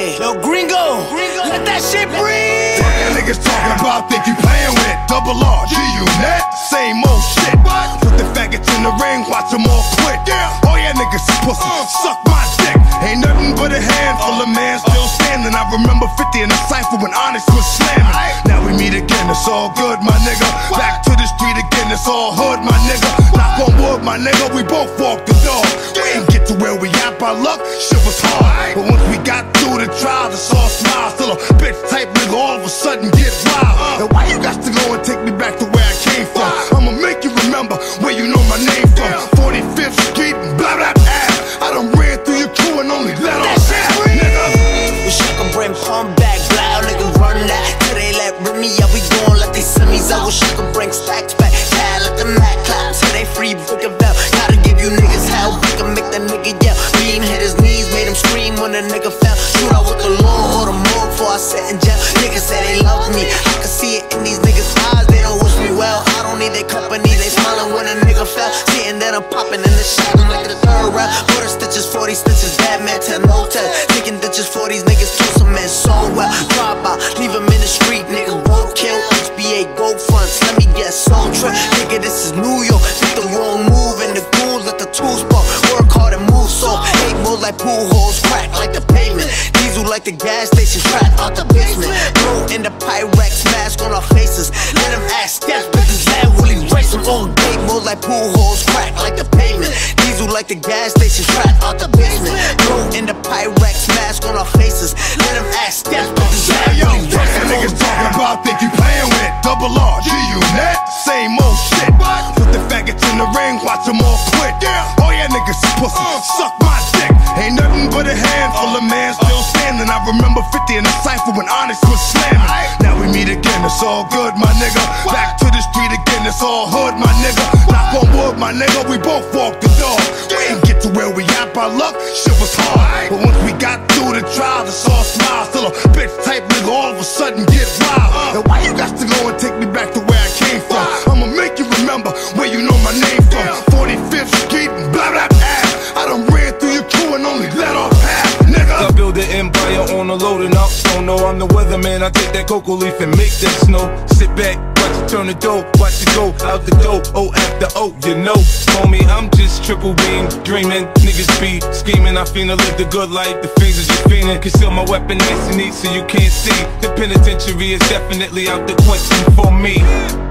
Hey, yo, gringo, gringo, let that shit breathe. That niggas talking about, think you playing with Double R, G you net, same old shit. Put the faggots in the ring, watch them all quit. All yeah niggas is pussy, uh. suck my dick. Ain't nothing but a handful of man uh. still standing. I remember 50 in the cypher when Onyx was slamming. Now we meet again, it's all good, my nigga. Back to the street again, it's all hood, my nigga. Knock on wood, my nigga, we both walk it's all. Still a bitch type nigga, all of a sudden get wild. And why you got to go and take me back to where I came from? I'ma make you remember where you know my name from. 45th Street, blah blah blah. I done ran through your crew and only let off half, nigga. We shook and bring pump back, loud oh, niggas run that. Till they let me out, we gon' let these semis out. We shook and bring stacks back, yeah, let the Mac clap. Till they free, book a bell. Gotta give you niggas hell, we can make that nigga yell. Beam hit his knees, made him scream when the nigga fell. The or the move before I sat in jail. Niggas say they love me, I can see it in these niggas' eyes. They don't wish me well. I don't need their company, they smiling when a nigga fell. Seeing that I'm popping in the shot, I'm like the third round. 40 stitches, 40 stitches, bad man, 10 no test. Taking ditches for these niggas, kill some men so well. Drop out, leave him in the street, nigga. Won't kill HBA, go fronts. Let me get soul trip. Nigga, this is New York. Make the wrong move in the goons, let the tools spark. Work hard and move so. Hate more like pool holes, like the gas station, trap out the basement. Bro in the Pyrex mask on our faces. Let him ask steps, bitches that really race them on day. More like pool holes, crack like the pavement. Diesel like the gas station, trap out the basement. Bro in the Pyrex mask on our faces. Let him ask steps, bitches that Hey yo, really fuck race that niggas talking about, think you playing with Double R, G net, same old shit. Put the faggots in the ring, watch them all quit. All yeah niggas is pussy, uh. suck my dick. Ain't nothing but a handful of man standing. I remember 50 in the cypher when Onyx was slamming. Now we meet again, it's all good, my nigga. Back to the street again, it's all hood, my nigga. Knock on wood, my nigga, we both walk the dog. We ain't get to where we at by luck, shit was hard. But once we got through the trial, it's all smiles. Still a bitch type nigga, all of a sudden get wild. And why you got to go and take me back to know I'm the weatherman. I take that cocoa leaf and make that snow. Sit back, watch it turn the dough, watch it go out the door. O after O, you know. Homie, I'm just triple beam, dreaming. Niggas be scheming. I finna live the good life. The fiends are just fiending. Conceal my weapon nice and neat so you can't see. The penitentiary is definitely out the question for me.